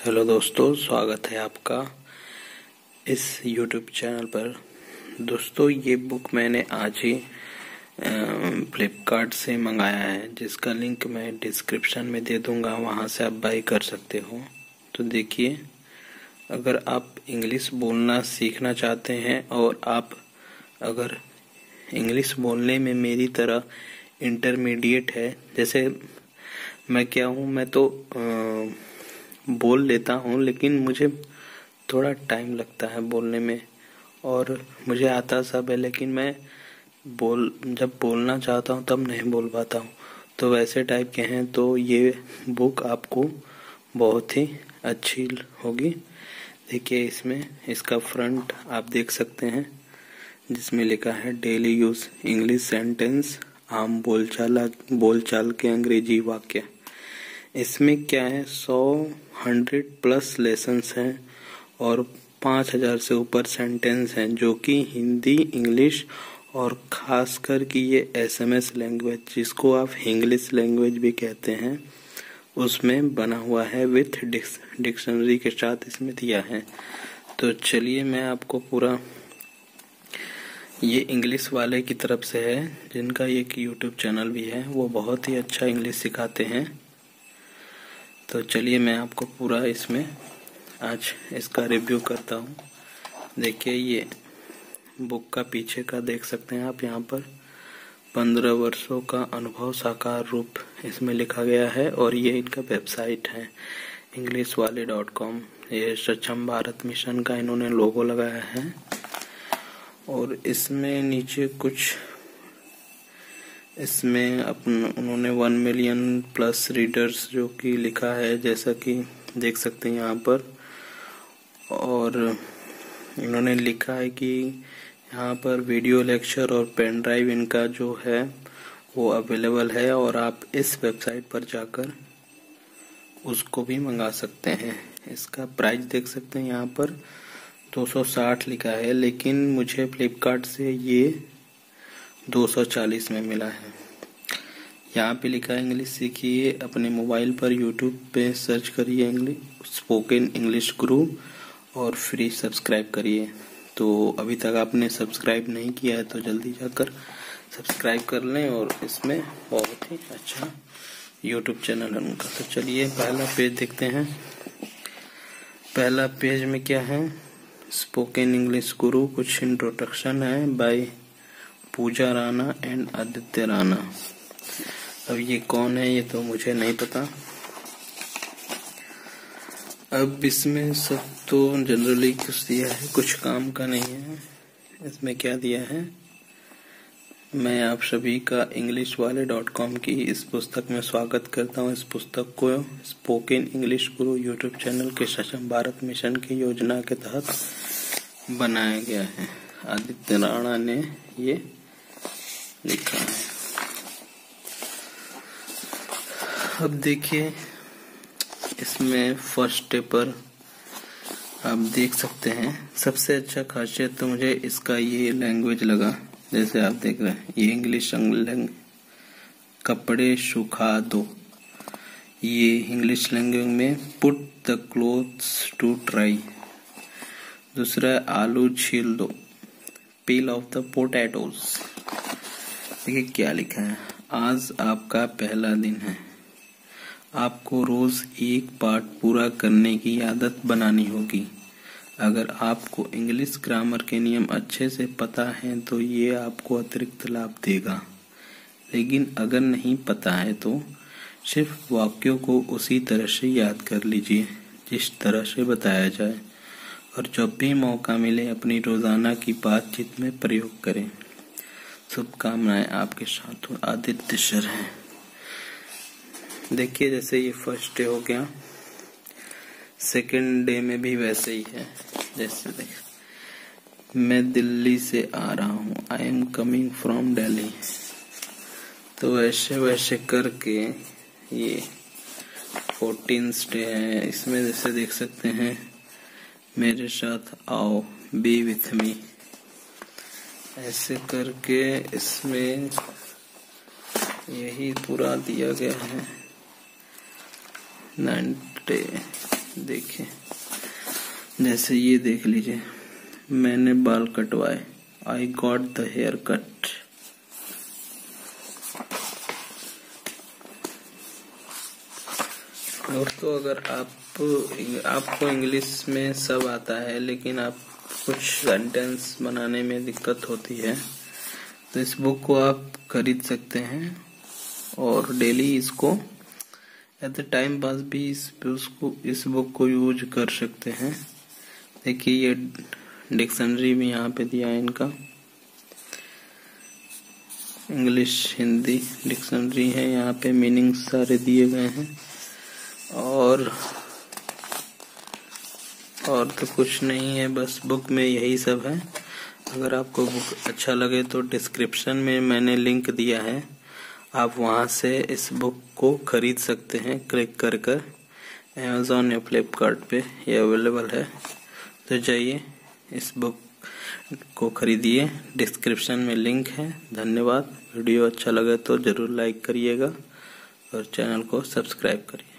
Hello दोस्तों स्वागत है आपका इस यूट्यूब चैनल पर। दोस्तों ये बुक मैंने आज ही फ्लिपकार्ट से मंगाया है जिसका लिंक मैं डिस्क्रिप्शन में दे दूँगा वहाँ से आप बाई कर सकते हो। तो देखिए अगर आप इंग्लिश बोलना सीखना चाहते हैं और आप अगर इंग्लिश बोलने में मेरी तरह इंटरमीडिएट है जैसे मैं क्या हूँ मैं तो आ, बोल लेता हूँ, लेकिन मुझे थोड़ा टाइम लगता है बोलने में। और मुझे आता सब है, लेकिन मैं बोल, जब बोलना चाहता हूँ, तब नहीं बोल पाता हूँ। तो वैसे टाइप के हैं तो ये बुक आपको बहुत ही अच्छी होगी। देखिए इसमें, इसका फ्रंट आप देख सकते हैं, जिसमें लिखा है डेली यूज़ इंग्लिश सेंटेंस आम बोलचाल बोलचाल के अंग्रेज़ी वाक्य। इसमें क्या है, सौ हंड्रेड प्लस लेसन्स हैं और पाँच हज़ार से ऊपर सेंटेंस हैं, जो कि हिंदी, इंग्लिश और ख़ास कर कि ये एस एम एस लैंग्वेज, जिसको आप इंग्लिश लैंग्वेज भी कहते हैं, उसमें बना हुआ है विथ डिक्शनरी के साथ इसमें दिया है। तो चलिए मैं आपको पूरा ये इंग्लिश वाले की तरफ़ से है, जिनका एक यूट्यूब चैनल भी है, वो बहुत ही अच्छा इंग्लिश सिखाते हैं। तो चलिए मैं आपको पूरा इसमें आज इसका रिव्यू करता हूँ। देखिए ये बुक का पीछे का देख सकते हैं आप, यहाँ पर पंद्रह वर्षों का अनुभव साकार रूप इसमें लिखा गया है और ये इनका वेबसाइट है इंग्लिश वाले डॉट कॉम ये सक्षम भारत मिशन का इन्होंने लोगो लगाया है और इसमें नीचे कुछ इसमें अपन, उन्होंने वन मिलियन प्लस रीडर्स जो कि लिखा है, जैसा कि देख सकते हैं यहाँ पर। और इन्होंने लिखा है कि यहाँ पर वीडियो लेक्चर और पेन ड्राइव इनका जो है, वो अवेलेबल है और आप इस वेबसाइट पर जाकर उसको भी मंगा सकते हैं। इसका प्राइस देख सकते हैं यहाँ पर 260 लिखा है। लेकिन मुझे फ्लिपकार्ट से ये 240 में मिला है। यहाँ पे लिखा है इंग्लिश सीखिए, अपने मोबाइल पर यूट्यूब पे सर्च करिए इंग्लिश स्पोकन इंग्लिश गुरु और फ्री सब्सक्राइब करिए। तो अभी तक आपने सब्सक्राइब नहीं किया है तो जल्दी जाकर सब्सक्राइब कर लें और इसमें बहुत ही अच्छा यूट्यूब चैनल है उनका। तो चलिए पहला पेज देखते हैं। पहला पेज में क्या है? स्पोकन इंग्लिश गुरु कुछ इंट्रोडक्शन है बाय पूजा राणा एंड आदित्य राणा। अब ये कौन है, ये तो मुझे नहीं पता। अब इसमें सब तो जनरली कुछ दिया है, कुछ काम का नहीं है। इसमें क्या दिया है? मैं आप सभी का इंग्लिश वाले डॉट कॉम की इस पुस्तक में स्वागत करता हूँ। इस पुस्तक को spoken English Guru YouTube channel के सक्षम भारत मिशन की योजना के तहत बनाया गया है। आदित्य राणा ने ये लिखा है अब देखिए, इसमें फ़र्स्ट पर आप देख सकते हैं। सबसे अच्छा खासियत तो मुझे इसका ये लैंग्वेज लगा। जैसे आप देख रहे हैं, ये इंग्लिश कपड़े सुखा दो। ये इंग्लिश लैंग्वेज में put the clothes to dry दूसरा, आलू छील दो। पील ऑफ़ द पोटैटोज देखिए क्या लिखा है? आज आपका पहला दिन है। आपको रोज एक पार्ट पूरा करने की आदत बनानी होगी। अगर आपको इंग्लिश ग्रामर के नियम अच्छे से पता है तो ये आपको अतिरिक्त लाभ देगा। लेकिन अगर नहीं पता है तो सिर्फ़ वाक्यों को उसी तरह से याद कर लीजिए, जिस तरह से बताया जाए। और जब भी मौका मिले, अपनी रोज़ाना की बातचीत में प्रयोग करें। शुभकामनाएँ आपके साथ हो आदित्य सर है। देखिए, जैसे ये फ़र्स्ट डे हो गया सेकंड डे में भी वैसे ही है। जैसे देख, मैं दिल्ली से आ रहा हूँ। I am coming from Delhi तो वैसे वैसे करके ये फोर्टीन डे है। इसमें जैसे देख सकते हैं, मेरे साथ आओ बी विथ मी ऐसे करके इसमें यही पूरा दिया गया है। नाइन्टी, देखिए, जैसे ये देख लीजिए, मैंने बाल कटवाए। I got the hair cut दोस्तों अगर आप, आपको इंग्लिश में सब आता है, लेकिन आप कुछ सेंटेंस बनाने में दिक्कत होती है। तो इस बुक को आप खरीद सकते हैं और डेली इसको एट द टाइम पास भी इस उसको, इस बुक को यूज़ कर सकते हैं। देखिए, ये डिक्शनरी भी यहाँ पे दिया है इनका। इंग्लिश हिंदी डिक्शनरी है। यहाँ पे मीनिंग सारे दिए गए हैं। और और तो कुछ नहीं है, बस बुक में यही सब है। अगर आपको बुक अच्छा लगे तो डिस्क्रिप्शन में मैंने लिंक दिया है। आप वहाँ से इस बुक को खरीद सकते हैं, क्लिक कर कर। अमेजोन या फ्लिपकार्ट पे ये अवेलेबल है। तो जाइए, इस बुक को खरीदिए। डिस्क्रिप्शन में लिंक है। धन्यवाद। वीडियो अच्छा लगे तो ज़रूर लाइक करिएगा और चैनल को सब्सक्राइब करिए।